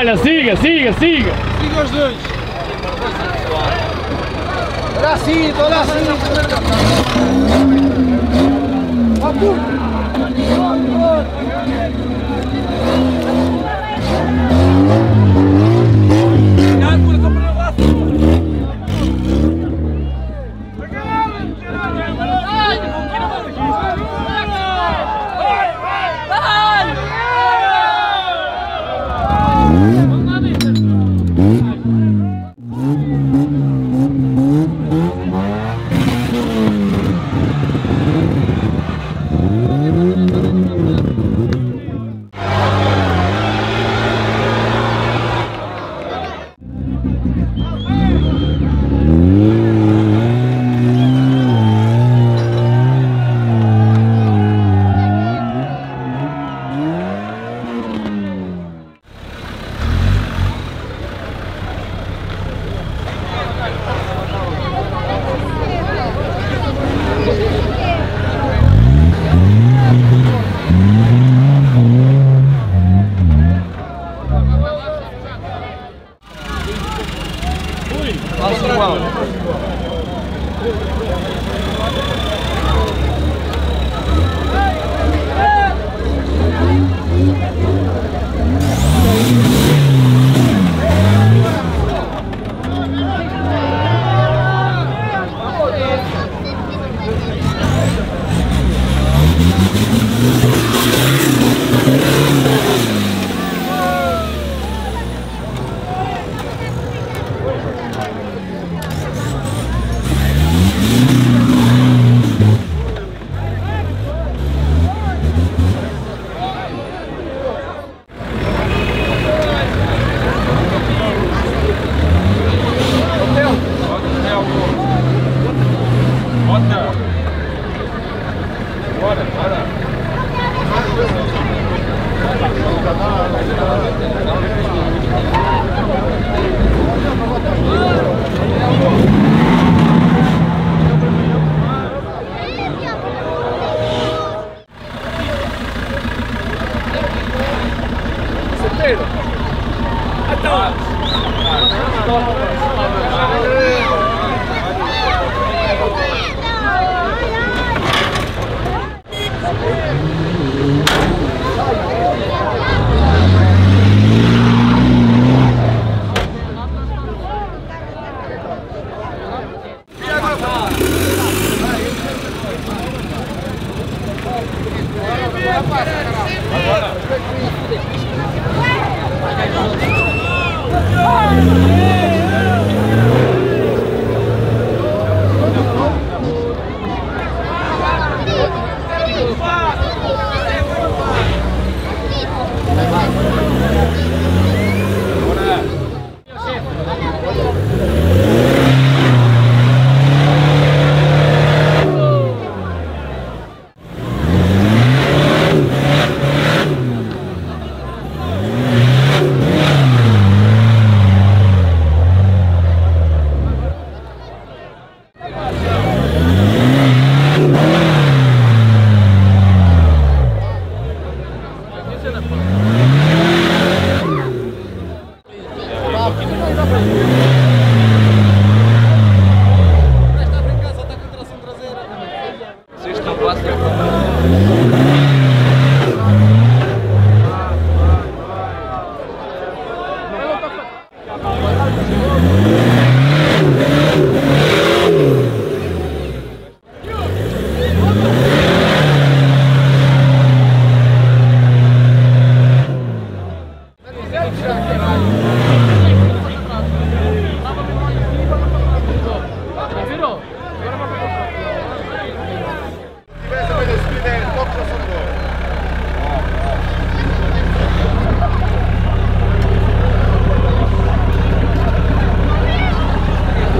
Olha, siga, siga, siga. Siga os dois. Olha assim, olha assim. Ó,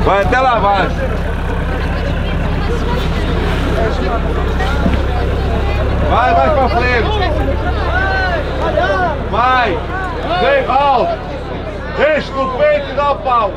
Vai até lá abaixo. Vai, vai pra frente. Vai. Vem alto. Enche no peito e dá o pau.